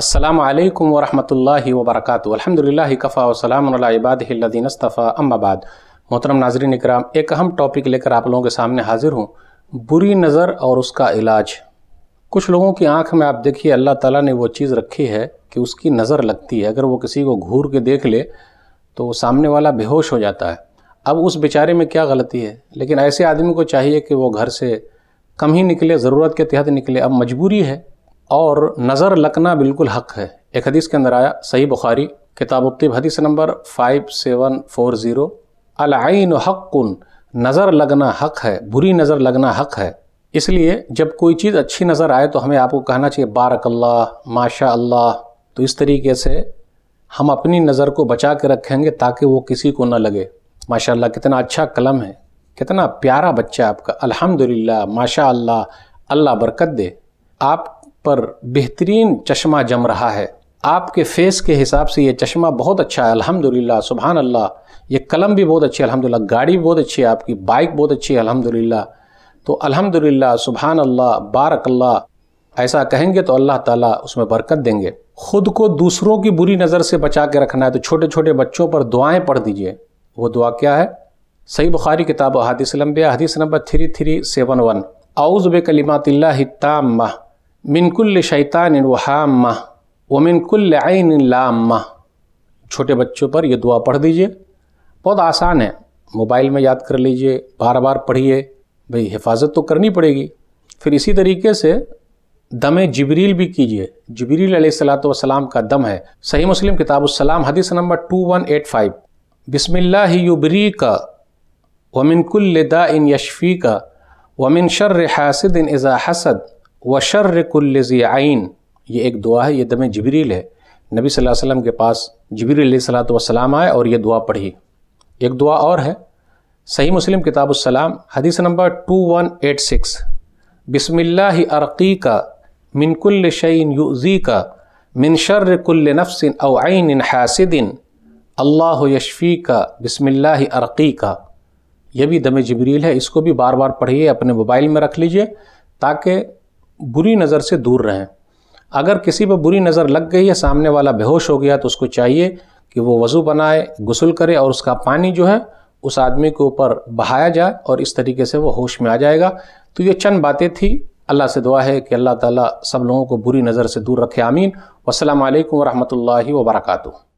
السلام علیکم ورحمۃ اللہ وبرکاتہ۔ الحمد للہ کفا وسلام علیہ عباد الدین اصطفیٰ، اما بعد۔ محترم ناظرین اکرام، ایک اہم ٹاپک لے کر آپ لوگوں کے سامنے حاضر ہوں۔ بری نظر اور اس کا علاج۔ کچھ لوگوں کی آنکھ میں آپ دیکھیے، اللہ تعالیٰ نے وہ چیز رکھی ہے کہ اس کی نظر لگتی ہے۔ اگر وہ کسی کو گھور کے دیکھ لے تو وہ سامنے والا بے ہوش ہو جاتا ہے۔ اب اس بیچارے میں کیا غلطی ہے؟ لیکن ایسے آدمی کو چاہیے کہ وہ گھر سے کم ہی نکلے، ضرورت کے تحت نکلے۔ اب مجبوری ہے۔ اور نظر لگنا بالکل حق ہے۔ ایک حدیث کے اندر آیا، صحیح بخاری، کتاب الطب حدیث نمبر 5740 العین حق، نظر لگنا حق ہے، بری نظر لگنا حق ہے۔ اس لیے جب کوئی چیز اچھی نظر آئے تو ہمیں آپ کو کہنا چاہیے، بارک اللہ، ماشاء اللہ۔ تو اس طریقے سے ہم اپنی نظر کو بچا کے رکھیں گے تاکہ وہ کسی کو نہ لگے۔ ماشاء اللہ، کتنا اچھا قلم ہے، کتنا پیارا بچہ آپ کا۔ الحمدللہ، ماشاء اللہ اللہ برکت دے۔ آپ پر بہترین چشمہ جم رہا ہے۔ آپ کے فیس کے حساب سے یہ چشمہ بہت اچھا ہے، الحمدللہ سبحان اللہ یہ قلم بھی بہت اچھی ہے، الحمدللہ۔ گاڑی بھی بہت اچھی ہے، آپ کی بائک بہت اچھی ہے، الحمدللہ۔ تو الحمدللہ سبحان اللہ بارک اللہ ایسا کہیں گے تو اللہ تعالیٰ اس میں برکت دیں گے۔ خود کو دوسروں کی بری نظر سے بچا کے رکھنا ہے تو چھوٹے چھوٹے بچوں پر دعائیں پڑھ دیجیے۔ وہ دعا کیا ہے؟ صحیح بخاری کتاب و حدیث لمبیہ حدیث نمبر 3371 اعوذ بکلمات اللہ التامہ۔ من کل شیطان وحامہ ومن کل عین لامہ۔ چھوٹے بچوں پر یہ دعا پڑھ دیجیے۔ بہت آسان ہے۔ موبائل میں یاد کر لیجیے۔ بار بار پڑھیے۔ بھئی حفاظت تو کرنی پڑے گی۔ پھر اسی طریقے سے دم جبریل بھی کیجیے۔ جبریل علیہ السلام کا دم ہے۔ صحیح مسلم کتاب السلام حدیث نمبر 2185 بسم اللہ یبری کا ومن کل دائن یشفی کا ومن شر حاسد اذا حسد۔ وشر کل ذی عین یہ ایک دعا ہے، یہ دم جبریل ہے۔ نبی صلی اللہ علیہ وسلم کے پاس جبریل علیہ السلام والسلام آئے اور یہ دعا پڑھی۔ ایک دعا اور ہے۔ صحیح مسلم کتاب السلام، حدیث نمبر 2186 بسم اللہ ارقی کا من کل شعین یؤذی کا من شر کل نفس او عین حاسد۔ اللہ یشفی کا بسم اللہ ارقی کا یہ بھی دم جبریل ہے، اس کو بھی بار بار پڑھیے، اپنے موبائل میں رکھ لیجیے تاکہ بری نظر سے دور رہیں۔ اگر کسی پہ بری نظر لگ گئی ہے سامنے والا بے ہوش ہو گیا تو اس کو چاہیے کہ وہ وضو بنائے، غسل کرے اور اس کا پانی جو ہے اس آدمی کے اوپر بہایا جائے اور اس طریقے سے وہ ہوش میں آ جائے گا۔ تو یہ چند باتیں تھی اللہ سے دعا ہے کہ اللہ تعالیٰ سب لوگوں کو بری نظر سے دور رکھے، آمین۔ والسلام علیکم ورحمۃ اللہ وبرکاتہ۔